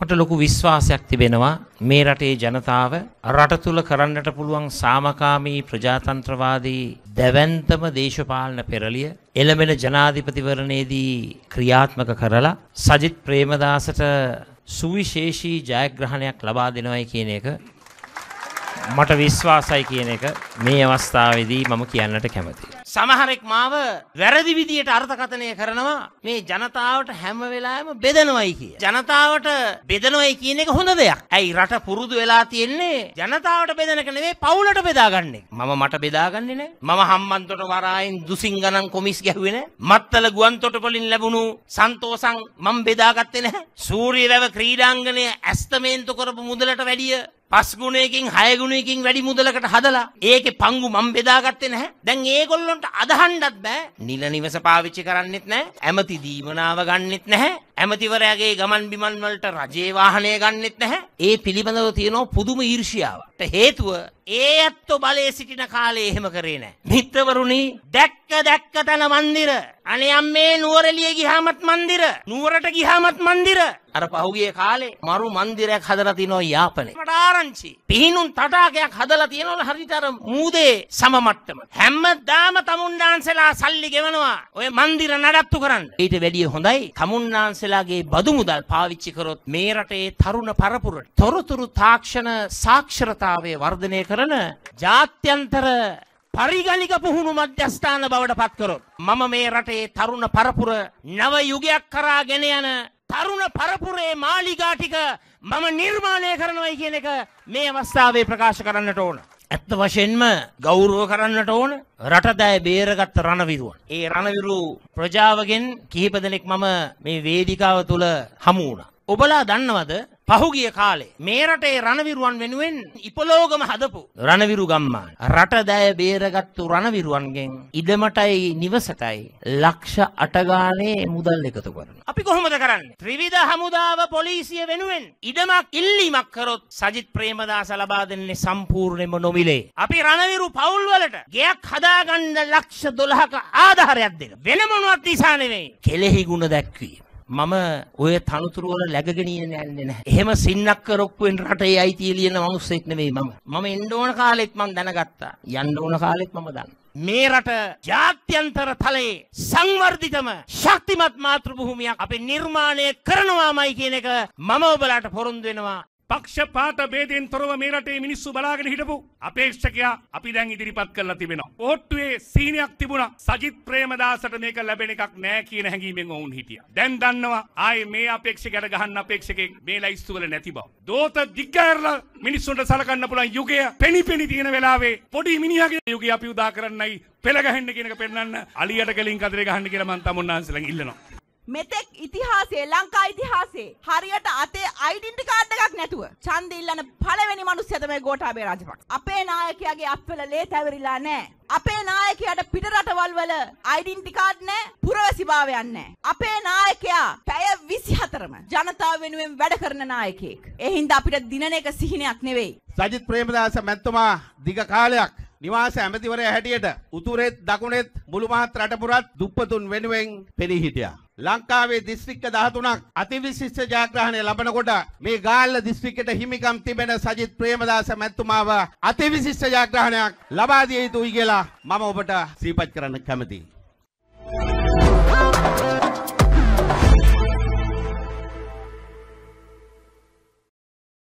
මට ලොකු විශ්වාසයක් තිබෙනවා මේ රටේ ජනතාව රට තුළ කරන්නට පුළුවන් සාමකාමී ප්‍රජාතන්ත්‍රවාදී දැවැන්තම දේශපාලන පෙරලිය එළඹෙන ජනාධිපතිවරණයේදී ක්‍රියාත්මක කරලා සජිත් ප්‍රේමදාසට සුවිශේෂී ජයග්‍රහණයක් ලබා දෙනවයි කියන එක මට විශ්වාසයි කියන එක මේ අවස්ථාවේදී මම කියන්නට කැමතියි. සමහරෙක් මාව වැරදි විදියට අර්ථකථනය කරනවා මේ ජනතාවට හැම වෙලාවෙම බෙදනවයි කිය. ජනතාවට බෙදනවයි කියන එක හොඳ දෙයක්. ඇයි රට පුරුදු වෙලා තියෙන්නේ ජනතාවට බෙදන එක නෙවෙයි පවුලට බෙදාගන්නේ. මම මට බෙදාගන්නේ නැහැ. මම හම්බන්තොට වරායින් දුසින් ගණන් කොමිස් ගැහුවේ නැහැ. මත්තල ගුවන්තොට වලින් ලැබුණු සන්තෝසං මම බෙදාගත්තේ නැහැ. සූර්ය වැව ක්‍රීඩාංගණය ඇස්තමේන්තු කරපු මුදලට වැඩිය පස් ගුණයකින් හය ගුණයකින් වැඩි මුදලකට හදලා ඒකේ පංගු මම බෙදාගත්තේ නැහැ. දැන් ඒගොල්ලොන්ට අදහන්නත් බෑ. නිල නිවස පාවිච්චි කරන්නෙත් නැහැ. ඇමති දීමනාව ගන්නෙත් නැහැ. ඇමතිවරයාගේ ගමන් බිමන් වලට රජයේ වාහනය ගන්නෙත් නැහැ. ඒ පිළිබඳව තියෙනවා පුදුම ඊර්ෂ්‍යාවක්. හේතුව ඒ ඇත්තෝ බලයේ සිටින කාලේ එහෙම කරේ නැහැ. මිත්‍රවරුනි දැක්ක දැක්ක තැන මන්දිර. අනේ අම්මේ නුවරඑළිය ගියාමත් මන්දිර. නුවරට ගියාමත් මන්දිර. අර පහුගිය කාලේ මරු මන්දිරයක් හදලා තිනවා යාපනයේ. මට ආරංචි. පිහිනුම් තටාකයක් හදලා තියෙනවල හරියට අර මූදේ සම මට්ටම. හැමදාම තමුන්නාන්සලා සල්ලි ගෙවනවා. ඔය මන්දිර නඩත්තු කරන්න. ඊට වැඩිය හොඳයි තමුන්නාන්සලාගේ බදු මුදල් පාවිච්චි කරොත් මේ රටේ තරුණ පරපුරට තොරතුරු තාක්ෂණ සාක්ෂරතාවය වර්ධනය කරන ජාත්‍යන්තර පරිගණික පුහුණු මධ්‍යස්ථාන බවට පත් කරොත් මම මේ රටේ තරුණ පරපුර නව යුගයක් කරා ගෙන යන තරුණ පරපුරේ මාලිගා ටික මම නිර්මාණය කරනවයි කියන එක මේ අවස්ථාවේ ප්‍රකාශ කරන්නට ඕන. ඇත්ත වශයෙන්ම ගෞරව කරන්නට ඕන රටදෑ බේරගත්ත රණවිරුවන්. ඒ රණවිරු ප්‍රජාවගෙන් කිහිප දෙනෙක් මම මේ වේදිකාව තුළ හමු වුණා. ඔබලා දන්නවද පහුගිය කාලේ මේ රටේ රණවිරුවන් වෙනුවෙන් ඉපලෝගම හදපු රණවිරු ගම්මාන රට දැය බේරගත්තු රණවිරුවන්ගෙන් ඉඩමටයි නිවසටයි ලක්ෂ අටගානේ මුදල් එකතු කරන. අපි කොහොමද කරන්නේ? ත්‍රිවිධ හමුදාව පොලිසිය වෙනුවෙන් ඉඩමක් ඉල්ලීමක් කරොත් සජිත් ප්‍රේමදාස ලබා දෙන්නේ සම්පූර්ණයෙන්ම නොමිලේ. අපි රණවිරු පවුල් වලට ගෙයක් හදාගන්න ලක්ෂ 12ක ආධාරයක් දෙන. වෙන මොනවත් නිසා නෙවෙයි. කෙලෙහි ගුණ දැක්වීම. මම ඔය තනතුරු වල läගගෙන යන්නේ නැහැ. එහෙම සින්නක්ක රොක්කුවෙන් රටේ අයිතිය ලියන මිනිස්සෙක් නෙවෙයි මම. මම එන්න ඕන කාලෙත් මම දැනගත්තා. යන්න ඕන කාලෙත් මම දන්නවා. මේ රට ජාත්‍යන්තර තලයේ සංවර්ධිතම ශක්තිමත් මාතෘ භූමියක් අපි නිර්මාණය කරනවාමයි කියන එක මම ඔබලාට පොරොන්දු වෙනවා. පක්ෂපාත බේදයෙන් තොරව මේ රටේ මිනිස්සු බලාගෙන හිටපු අපේක්ෂකයා අපි දැන් ඉදිරිපත් කරලා තිබෙනවා. ඕට්ටුවේ සීනයක් තිබුණා. සජිත් ප්‍රේමදාසට මේක ලැබෙන එකක් නෑ කියන හැඟීමෙන් ඔවුන් හිටියා. දැන් දන්නවා ආයේ මේ අපේක්ෂකයට ගහන්න අපේක්ෂකෙක් මේ ලයිස්තු වල නැති බව. දෝත දිග්ගෑරලා මිනිස්සුන්ට සලකන්න පුළුවන් යුගය පෙනි පෙනි තියෙන වෙලාවේ පොඩි මිනිහගේ යුගය අපි උදා කරන්නයි පෙළ ගහන්න කියන එක පෙන්වන්න අලියට කලින් කතරේ ගහන්න කියලා මම තමුන්නාන්සලගෙන් ඉල්ලනවා. මෙතෙක් ඉතිහාසයේ ලංකා ඉතිහාසයේ හරියට අතේ අයිඩෙන්ටි කාඩ් එකක් නැතුව ඡන්ද ඉල්ලන පළවෙනි මිනිස්සයා තමයි ගෝඨාභය රාජපක්ෂ. අපේ නායකයාගේ අප්පල ලේ තැවරිලා නැහැ. අපේ නායකයාට පිට රටවල් වල අයිඩෙන්ටි කාඩ් නැහැ, පුරවැසිභාවයක් නැහැ. අපේ නායකයා පැය 24ම ජනතාව වෙනුවෙන් වැඩ කරන නායකයෙක්. ඒ හින්දා අපිට දිනන එක සිහිනයක් නෙවෙයි. සජිත් ප්‍රේමදාස මැතිතුමා දිග කාලයක් නිවාස ඇමතිවරයා හැටියට උතුරෙත් දකුණෙත් මුළු මහත් රට පුරත් දුප්පතුන් වෙනුවෙන් පෙනී හිටියා. ලංකාවේ දිස්ත්‍රික්ක 13ක් අතිවිශිෂ්ට ජයග්‍රහණය ලබනකොට මේ ගාල්ල දිස්ත්‍රික්කයට හිමිකම් තිබෙන සජිත් ප්‍රේමදාස මැතිතුමාව අතිවිශිෂ්ට ජයග්‍රහණයක් ලබා දිය යුතුයි කියලා මම ඔබට සිහිපත් කරන්න කැමතියි.